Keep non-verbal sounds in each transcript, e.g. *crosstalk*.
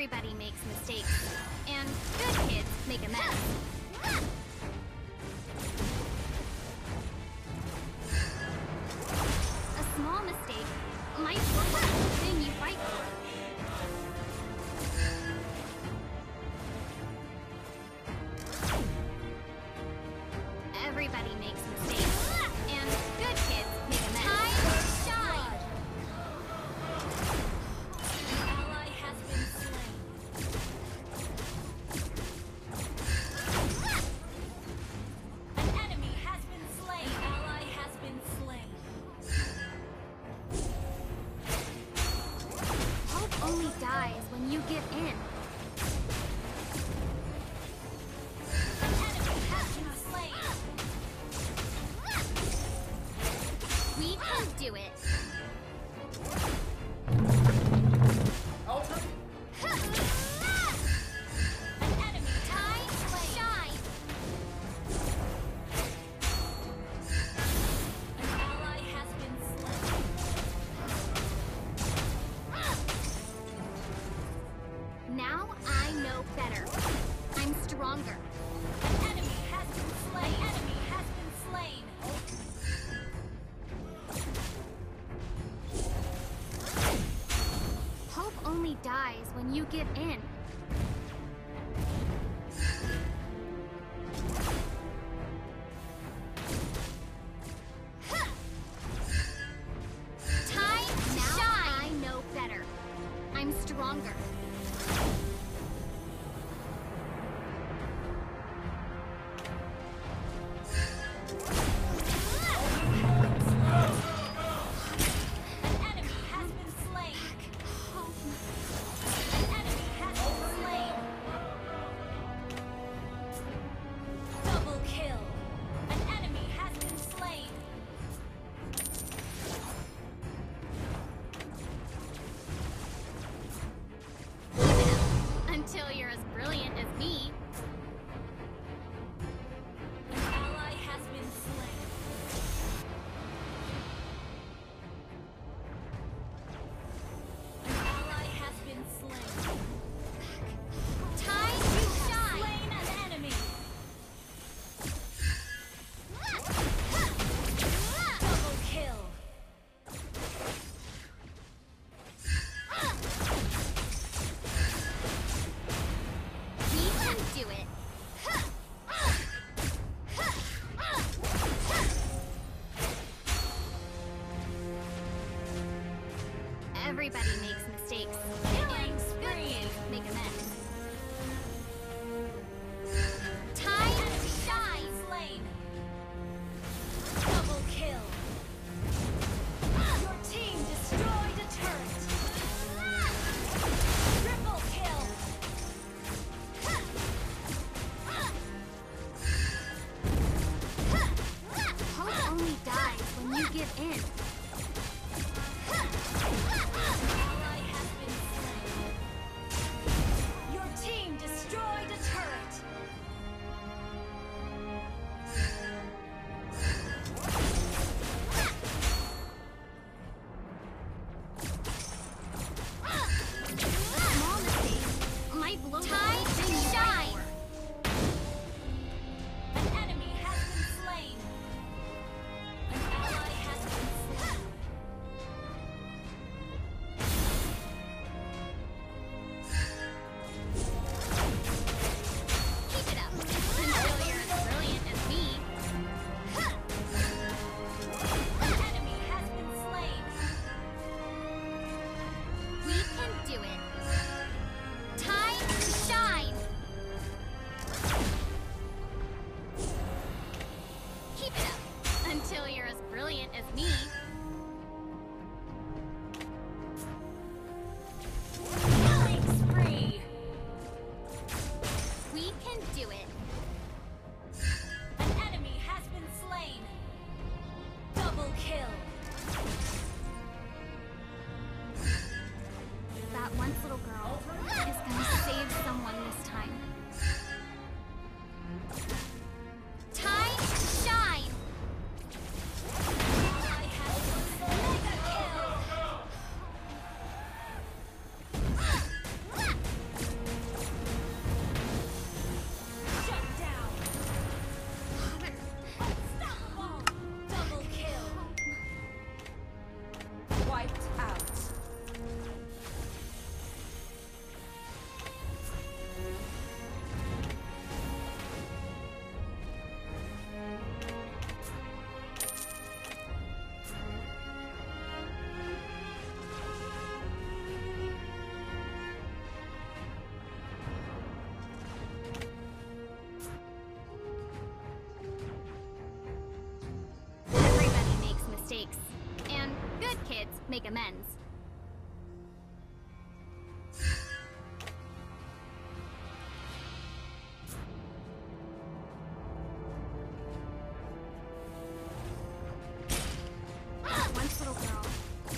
Everybody makes mistakes. And good kids make a mess. A small mistake might be the thing you fight for. Everybody makes do it. you give in. Time to now shine! I know better. I'm stronger. Everybody makes mistakes. brilliant as me. recommends. *sighs* One little girl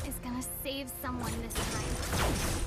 is gonna save someone this time.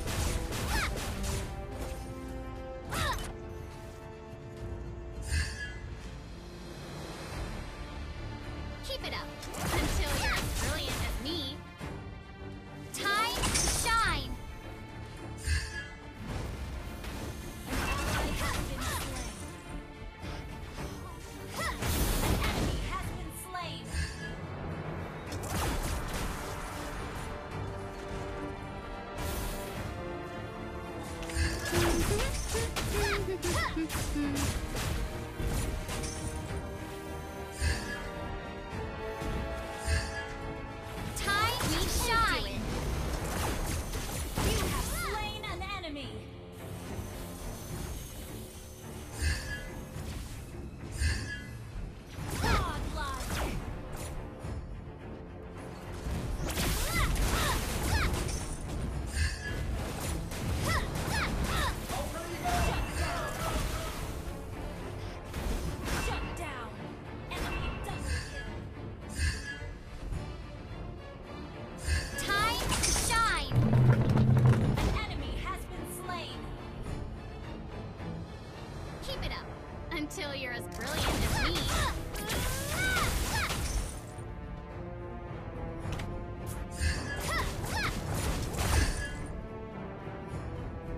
as brilliant as me.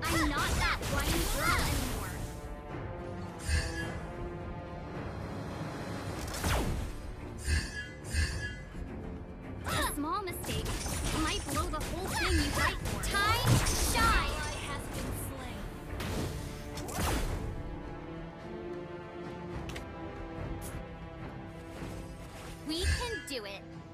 I'm not that whiny girl do it.